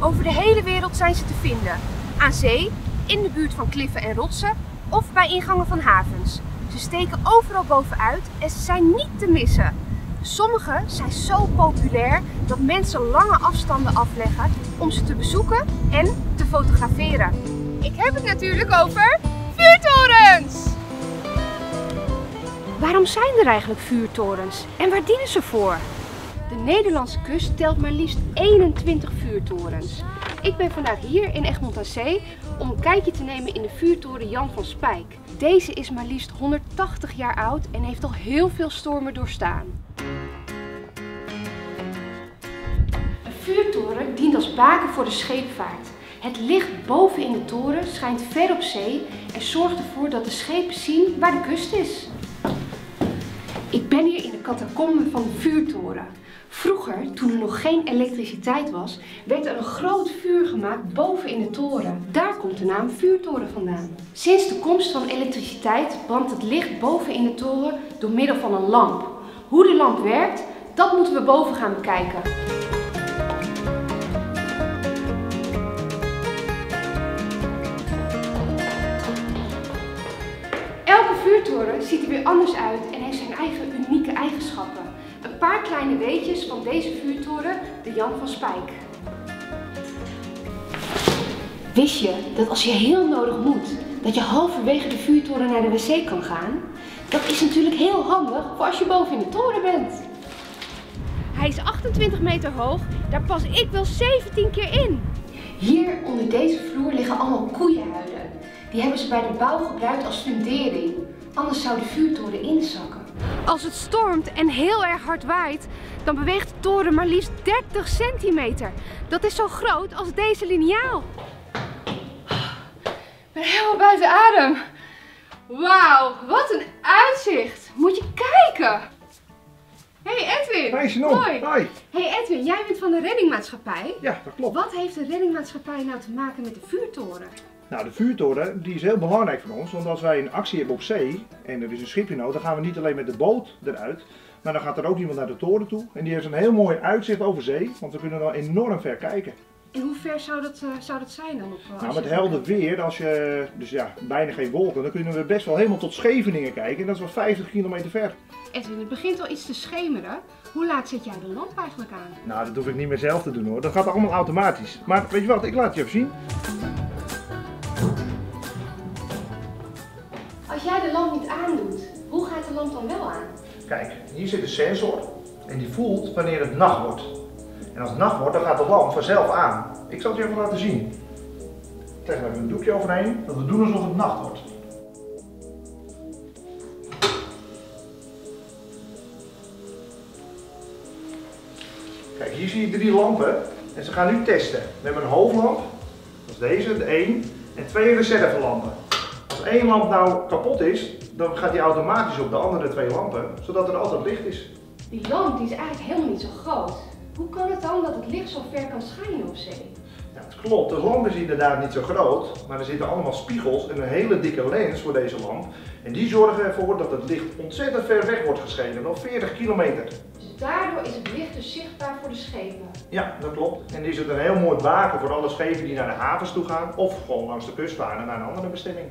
Over de hele wereld zijn ze te vinden. Aan zee, in de buurt van kliffen en rotsen of bij ingangen van havens. Ze steken overal bovenuit en ze zijn niet te missen. Sommige zijn zo populair dat mensen lange afstanden afleggen om ze te bezoeken en te fotograferen. Ik heb het natuurlijk over vuurtorens! Waarom zijn er eigenlijk vuurtorens en waar dienen ze voor? De Nederlandse kust telt maar liefst 21 vuurtorens. Ik ben vandaag hier in Egmond aan Zee om een kijkje te nemen in de vuurtoren Jan van Spijk. Deze is maar liefst 180 jaar oud en heeft al heel veel stormen doorstaan. Een vuurtoren dient als baken voor de scheepvaart. Het licht boven in de toren schijnt ver op zee en zorgt ervoor dat de schepen zien waar de kust is. Ik ben hier in de catacombe van de vuurtoren. Vroeger, toen er nog geen elektriciteit was, werd er een groot vuur gemaakt boven in de toren. Daar komt de naam vuurtoren vandaan. Sinds de komst van elektriciteit brandt het licht boven in de toren door middel van een lamp. Hoe de lamp werkt, dat moeten we boven gaan bekijken. Elke vuurtoren ziet er weer anders uit en heeft zijn eigen unieke eigenschappen. Een paar kleine weetjes van deze vuurtoren, de Jan van Spijk. Wist je dat als je heel nodig moet, dat je halverwege de vuurtoren naar de wc kan gaan? Dat is natuurlijk heel handig voor als je boven in de toren bent. Hij is 28 meter hoog, daar pas ik wel 17 keer in. Hier onder deze vloer liggen allemaal koeienhuiden. Die hebben ze bij de bouw gebruikt als fundering. Anders zou de vuurtoren inzakken. Als het stormt en heel erg hard waait, dan beweegt de toren maar liefst 30 centimeter. Dat is zo groot als deze liniaal. Ik ben helemaal buiten adem. Wauw, wat een uitzicht. Moet je kijken. Hey Edwin. Shannon. Hoi. Hoi. Hey Edwin, jij bent van de reddingmaatschappij. Ja, dat klopt. Wat heeft de reddingmaatschappij nou te maken met de vuurtoren? Nou, de vuurtoren die is heel belangrijk voor ons, want als wij een actie hebben op zee en er is een schipje nodig, dan gaan we niet alleen met de boot eruit, maar dan gaat er ook iemand naar de toren toe. En die heeft een heel mooi uitzicht over zee, want we kunnen dan enorm ver kijken. En hoe ver zou dat, eh, zou dat zijn dan? Op, eh, Nou, met helder weer, als je, dus ja, bijna geen wolken, dan kunnen we best wel helemaal tot Scheveningen kijken. En dat is wel 50 kilometer ver. Edwin, het begint al iets te schemeren. Hoe laat zet jij de lamp eigenlijk aan? Nou, dat hoef ik niet meer zelf te doen hoor. Dat gaat allemaal automatisch. Maar weet je wat, ik laat het je even zien. Lamp niet aandoet, hoe gaat de lamp dan wel aan? Kijk, hier zit een sensor en die voelt wanneer het nacht wordt. En als het nacht wordt, dan gaat de lamp vanzelf aan. Ik zal het je even laten zien. Ik leg er even een doekje overheen, dat we doen alsof het nacht wordt. Kijk, hier zie je drie lampen en ze gaan nu testen. We hebben een hoofdlamp, dat is deze, de 1, en twee reservelampen. Als één lamp nou kapot is, dan gaat die automatisch op de andere twee lampen, zodat er altijd licht is. Die lamp die is eigenlijk helemaal niet zo groot. Hoe kan het dan dat het licht zo ver kan schijnen op zee? Ja, het klopt, de lamp is inderdaad niet zo groot, maar er zitten allemaal spiegels en een hele dikke lens voor deze lamp. En die zorgen ervoor dat het licht ontzettend ver weg wordt geschenen, nog 40 kilometer. Dus daardoor is het licht dus zichtbaar voor de schepen. Ja, dat klopt. En is het een heel mooi baken voor alle schepen die naar de havens toe gaan of gewoon langs de kust varen naar een andere bestemming.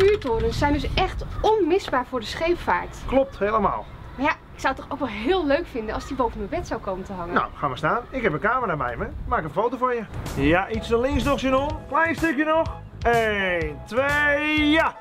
Vuurtorens zijn dus echt onmisbaar voor de scheepvaart. Klopt, helemaal. Maar ja, ik zou het toch ook wel heel leuk vinden als die boven mijn bed zou komen te hangen. Nou, ga maar staan. Ik heb een camera bij me. Maak een foto van je. Ja, iets naar links nog, Janon. Klein stukje nog. 1, 2, ja.